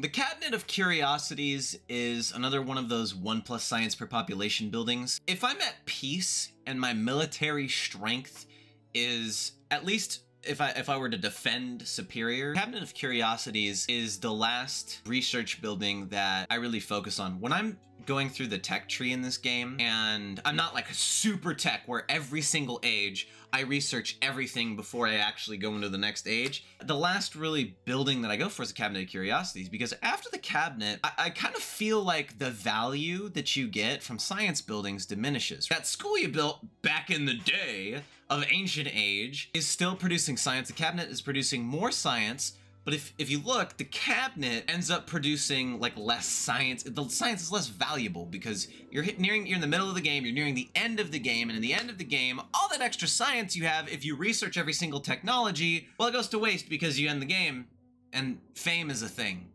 The Cabinet of Curiosities is another one of those 1 plus science per population buildings. If I'm at peace and my military strength is at least if I if I were to defend Superior, Cabinet of Curiosities is the last research building that I really focus on. When I'm going through the tech tree in this game, and I'm not like a super tech where every single age I research everything before I actually go into the next age. The last really building that I go for is the Cabinet of Curiosities because after the cabinet, I, I kind of feel like the value that you get from science buildings diminishes. That school you built back in the day of ancient age is still producing science. The cabinet is producing more science, but if, if you look, the cabinet ends up producing like less science. The science is less valuable because you're hit, nearing you're in the middle of the game, you're nearing the end of the game, and in the end of the game, all that extra science you have, if you research every single technology, well, it goes to waste because you end the game, and fame is a thing.